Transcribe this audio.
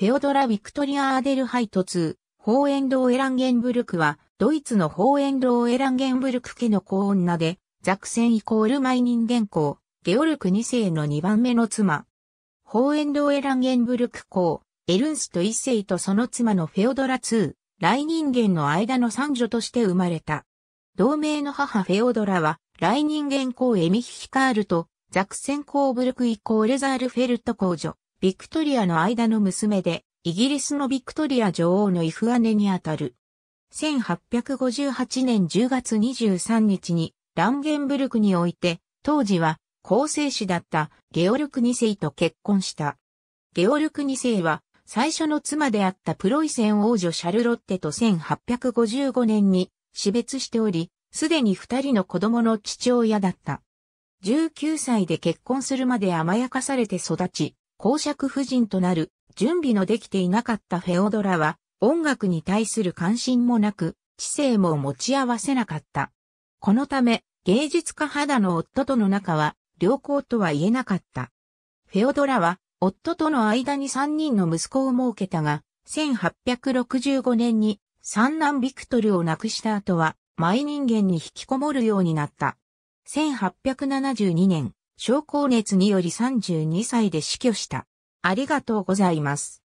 フェオドラ・ビクトリア・アーデルハイト・ツー・ホーエンローエ＝ランゲンブルクは、ドイツのホーエンローエ＝ランゲンブルク家の子女で、ザクセンイコールマイニンゲン公、ゲオルク2世の2番目の妻。ホーエンローエ＝ランゲンブルク公、エルンスト1世とその妻のフェオドラ・ツー・ライニンゲンの間の三女として生まれた。同名の母フェオドラは、ライニンゲン公エミヒカールと、ザクセンコーブルクイコールザールフェルト公女、ビクトリアの間の娘で、イギリスのビクトリア女王のイフ姉にあたる。1858年10月23日にランゲンブルクにおいて、当時は皇生子だったゲオルク2世と結婚した。ゲオルク2世は最初の妻であったプロイセン王女シャルロッテと1855年に死別しており、すでに二人の子供の父親だった。19歳で結婚するまで甘やかされて育ち、公爵夫人となる準備のできていなかったフェオドラは音楽に対する関心もなく、知性も持ち合わせなかった。このため、芸術家肌の夫との仲は良好とは言えなかった。フェオドラは夫との間に3人の息子を設けたが、1865年に三男ビクトルを亡くした後は、マイ人間に引きこもるようになった。1872年、症候熱により32歳で死去した。ありがとうございます。